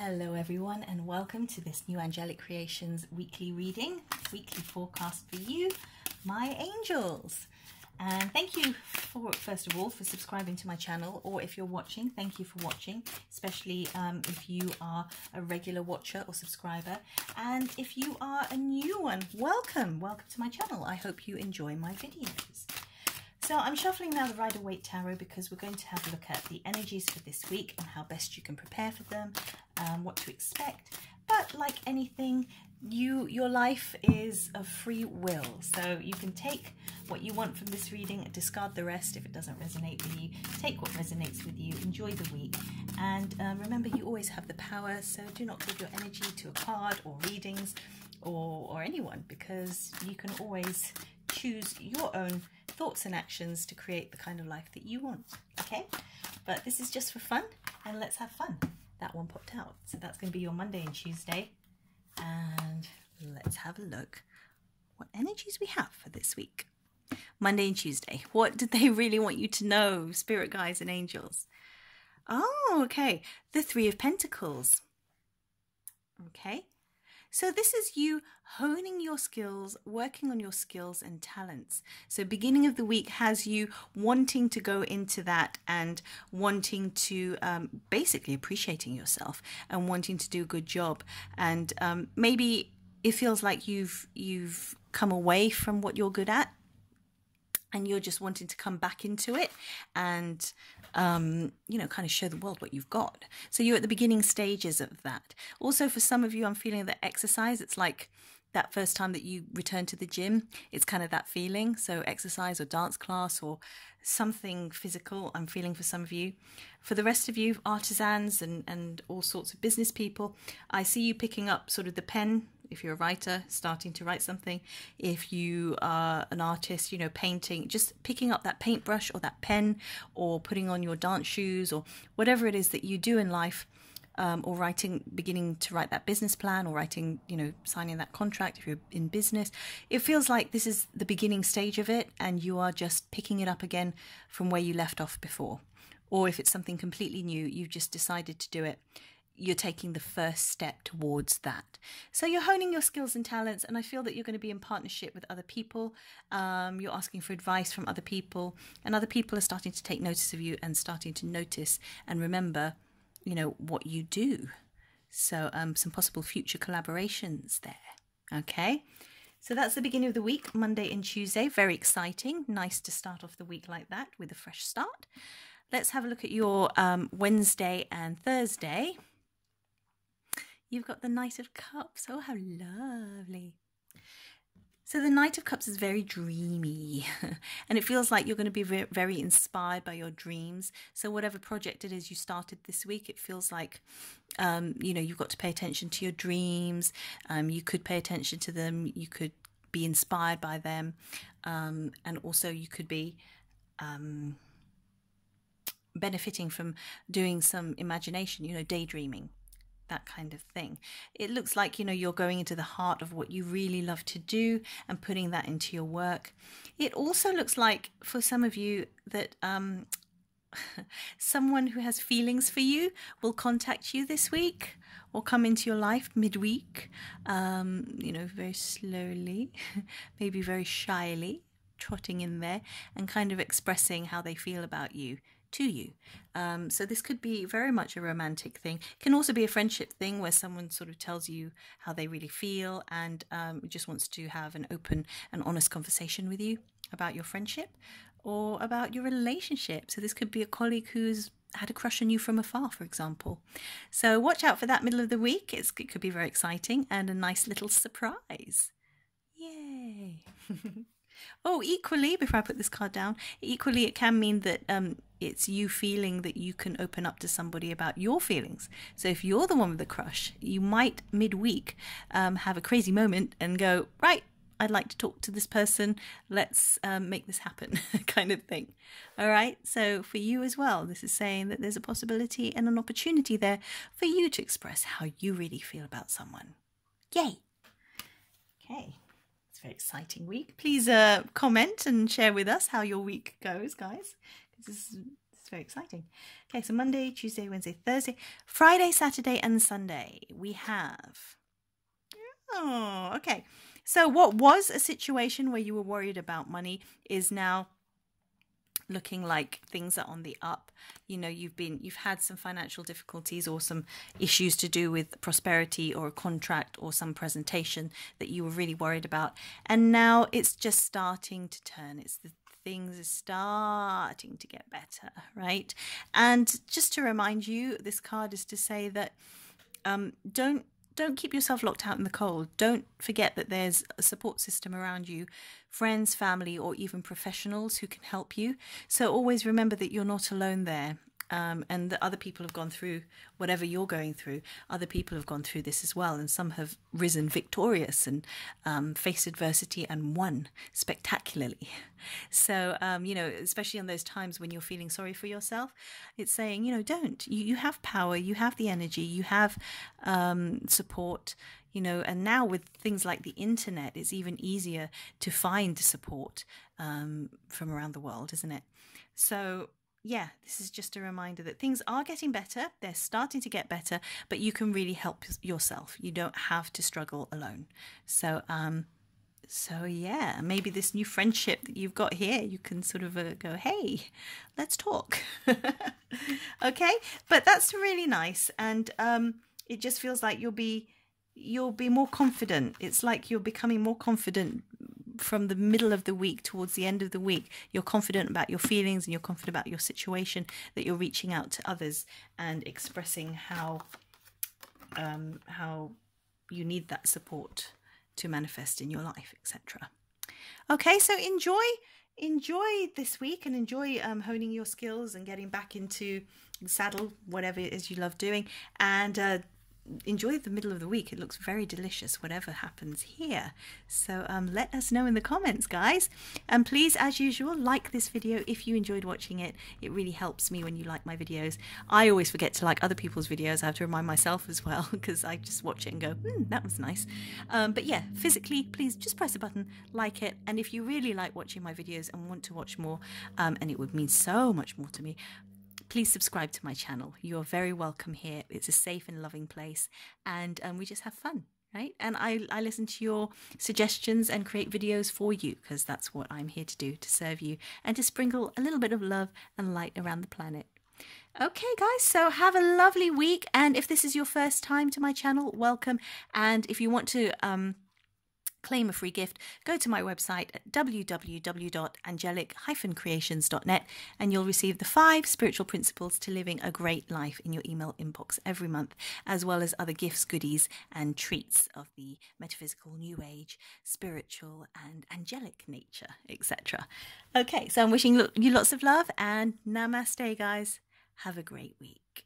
Hello, everyone, and welcome to this new Angelic Creations weekly reading, weekly forecast for you, my angels. And thank you for, first of all, for subscribing to my channel, or if you're watching, thank you for watching, especially um, if you are a regular watcher or subscriber. And if you are a new one, welcome, welcome to my channel. I hope you enjoy my videos. So I'm shuffling now the Rider-Waite Tarot because we're going to have a look at the energies for this week and how best you can prepare for them, um, what to expect. But like anything, you your life is of free will. So you can take what you want from this reading discard the rest if it doesn't resonate with you. Take what resonates with you, enjoy the week. And um, remember, you always have the power, so do not give your energy to a card or readings or, or anyone because you can always choose your own thoughts and actions to create the kind of life that you want. Okay, but this is just for fun and let's have fun. That one popped out. So that's going to be your Monday and Tuesday. And let's have a look what energies we have for this week. Monday and Tuesday. What did they really want you to know, spirit guides and angels? Oh, okay. The Three of Pentacles. Okay. So this is you honing your skills, working on your skills and talents. So beginning of the week has you wanting to go into that and wanting to um, basically appreciating yourself and wanting to do a good job. And um, maybe it feels like you've you've come away from what you're good at and you're just wanting to come back into it and um, you know kind of show the world what you've got. So you're at the beginning stages of that. Also for some of you i'm feeling that exercise it's like that first time that you return to the gym it's kind of that feeling. So exercise or dance class or something physical i'm feeling for some of you. For the rest of you artisans and and all sorts of business people i see you picking up sort of the pen if you're a writer, starting to write something. If you are an artist, you know, painting, just picking up that paintbrush or that pen or putting on your dance shoes or whatever it is that you do in life. Um, or writing, beginning to write that business plan, or writing, you know, signing that contract if you're in business. It feels like this is the beginning stage of it, and you are just picking it up again from where you left off before. Or if it's something completely new, you've just decided to do it you're taking the first step towards that. So you're honing your skills and talents, and I feel that you're going to be in partnership with other people. Um, you're asking for advice from other people, and other people are starting to take notice of you and starting to notice and remember, you know, what you do. So um, some possible future collaborations there. Okay. So that's the beginning of the week, Monday and Tuesday. Very exciting. Nice to start off the week like that with a fresh start. Let's have a look at your um, Wednesday and Thursday. You've got the Knight of Cups. Oh, how lovely. So the Knight of Cups is very dreamy and it feels like you're going to be very inspired by your dreams. So whatever project it is you started this week, it feels like, um, you know, you've got to pay attention to your dreams. Um, you could pay attention to them. You could be inspired by them. Um, and also you could be um, benefiting from doing some imagination, you know, daydreaming that kind of thing. It looks like, you know, you're going into the heart of what you really love to do and putting that into your work. It also looks like for some of you that um, someone who has feelings for you will contact you this week or come into your life midweek, um, you know, very slowly, maybe very shyly, trotting in there and kind of expressing how they feel about you to you. Um, so this could be very much a romantic thing. It can also be a friendship thing where someone sort of tells you how they really feel and um, just wants to have an open and honest conversation with you about your friendship or about your relationship. So this could be a colleague who's had a crush on you from afar, for example. So watch out for that middle of the week. It's, it could be very exciting and a nice little surprise. Yay! Oh, equally, before I put this card down, equally it can mean that um, it's you feeling that you can open up to somebody about your feelings. So if you're the one with the crush, you might midweek um, have a crazy moment and go, right, I'd like to talk to this person. Let's um, make this happen, kind of thing. All right. So for you as well, this is saying that there's a possibility and an opportunity there for you to express how you really feel about someone. Yay. Okay It's a very exciting week. Please uh, comment and share with us how your week goes, guys. This is, this is very exciting. Okay, so Monday, Tuesday, Wednesday, Thursday, Friday, Saturday, and Sunday we have. Oh, okay. So, what was a situation where you were worried about money is now looking like things are on the up you know you've been you've had some financial difficulties or some issues to do with prosperity or a contract or some presentation that you were really worried about and now it's just starting to turn it's the things are starting to get better right and just to remind you this card is to say that um, don't don't keep yourself locked out in the cold. Don't forget that there's a support system around you friends, family, or even professionals who can help you. So always remember that you're not alone there um, and that other people have gone through whatever you're going through. Other people have gone through this as well, and some have risen victorious and um, faced adversity and won spectacularly. So, um, you know, especially on those times when you're feeling sorry for yourself, it's saying, you know, don't. You, you have power, you have the energy, you have um, support. You know, and now with things like the internet, it's even easier to find support um, from around the world, isn't it? So, yeah, this is just a reminder that things are getting better. They're starting to get better, but you can really help yourself. You don't have to struggle alone. So, um, so yeah, maybe this new friendship that you've got here, you can sort of uh, go, hey, let's talk. okay, but that's really nice, and um, it just feels like you'll be you'll be more confident. It's like you're becoming more confident from the middle of the week towards the end of the week, you're confident about your feelings and you're confident about your situation, that you're reaching out to others and expressing how um, how you need that support to manifest in your life, etc. Okay, so enjoy enjoy this week and enjoy um, honing your skills and getting back into saddle, whatever it is you love doing, and uh, enjoy the middle of the week. It looks very delicious, whatever happens here. So um, let us know in the comments, guys. And please, as usual, like this video if you enjoyed watching it. It really helps me when you like my videos. I always forget to like other people's videos. I have to remind myself as well because I just watch it and go, hmm, that was nice. Um, but yeah, physically, please just press a button, like it. And if you really like watching my videos and want to watch more, um, and it would mean so much more to me, please subscribe to my channel. You're very welcome here. It's a safe and loving place, and um, we just have fun, right? And I, I listen to your suggestions and create videos for you because that's what I'm here to do to serve you and to sprinkle a little bit of love and light around the planet. Okay, guys, so have a lovely week. And if this is your first time to my channel, welcome. And if you want to um, claim a free gift, go to my website at www.angelic-creations.net and you'll receive the five spiritual principles to living a great life in your email inbox every month, as well as other gifts, goodies, and treats of the metaphysical, new age, spiritual, and angelic nature, etc. Okay, so I'm wishing you lots of love and namaste, guys. Have a great week.